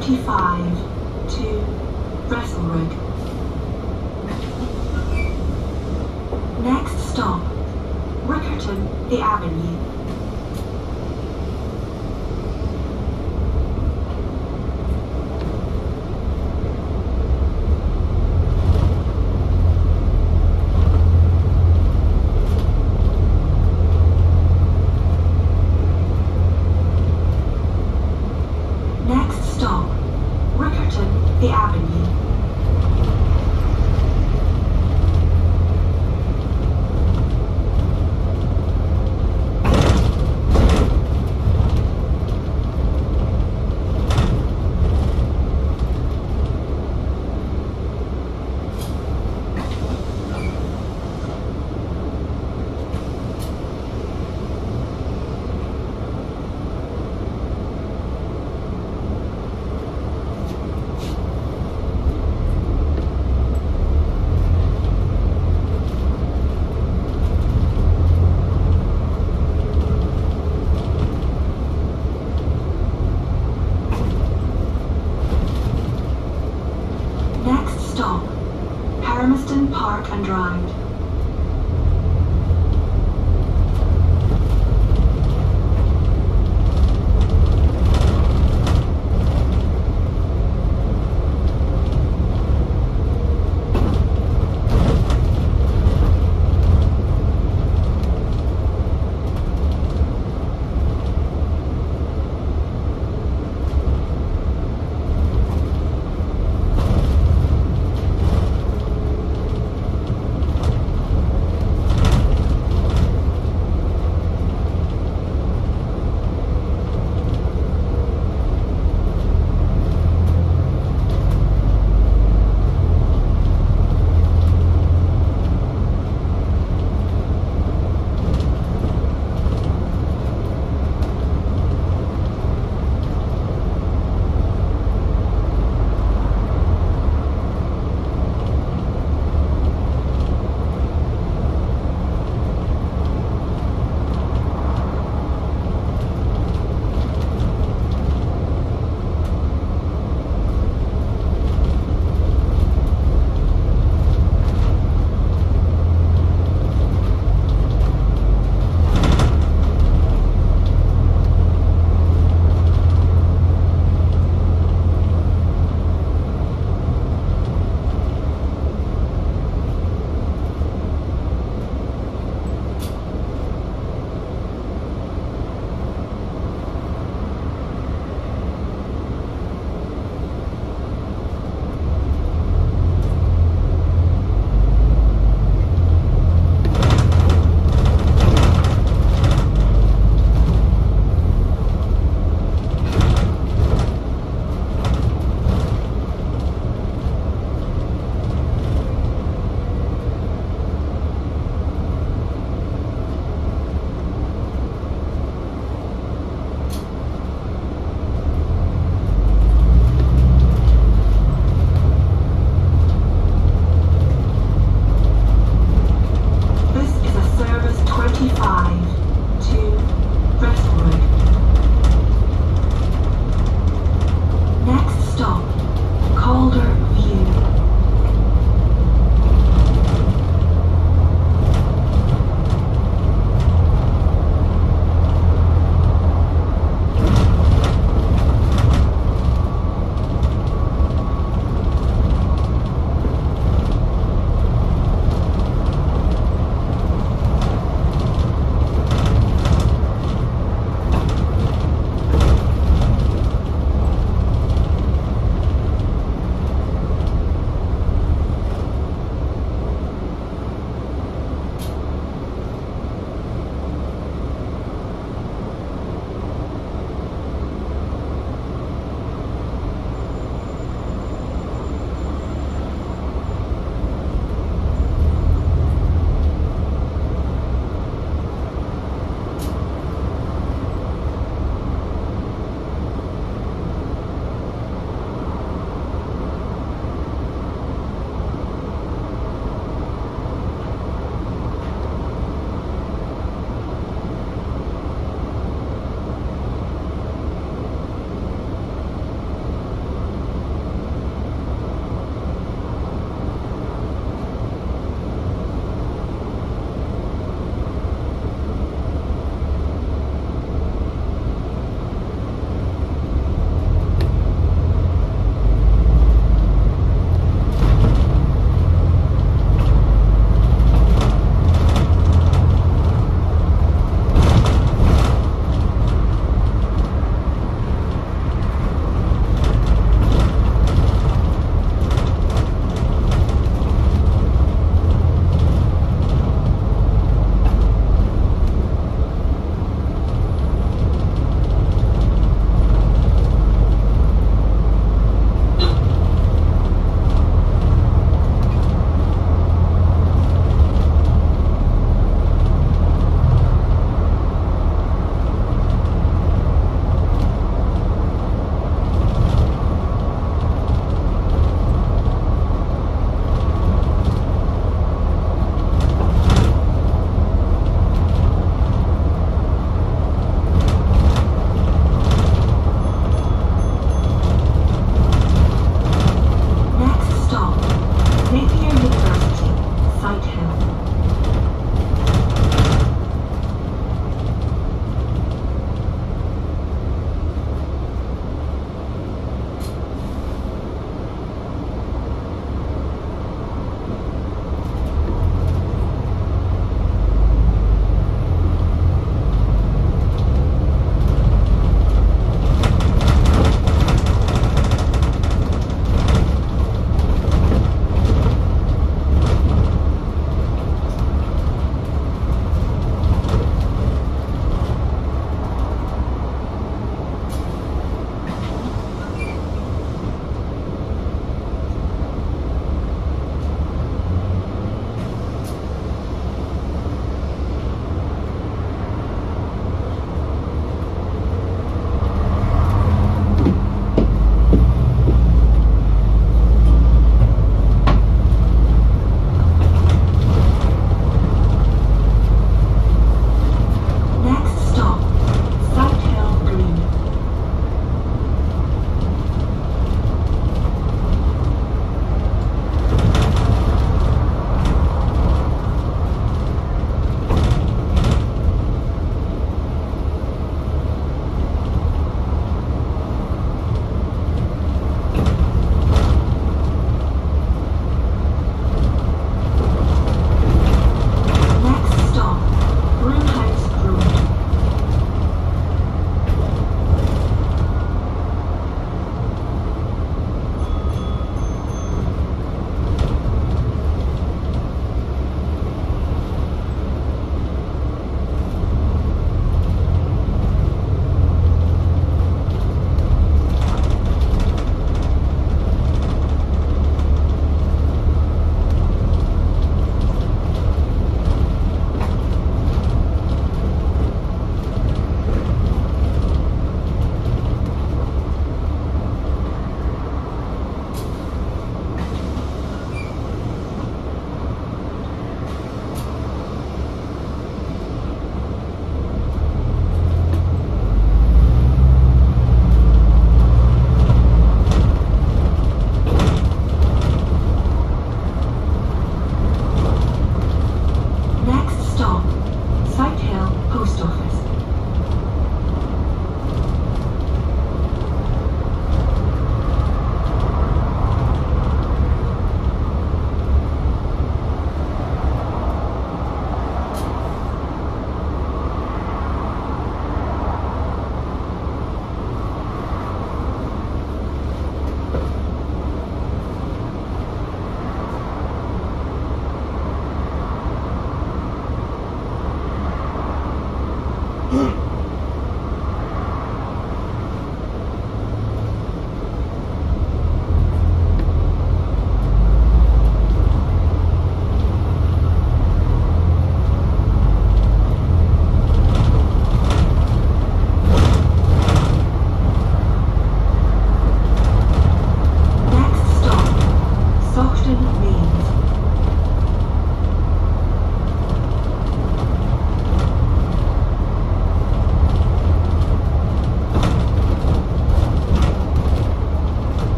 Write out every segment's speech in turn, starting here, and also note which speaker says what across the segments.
Speaker 1: 25 to Wrestlerig. Next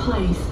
Speaker 1: place.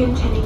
Speaker 1: begin 10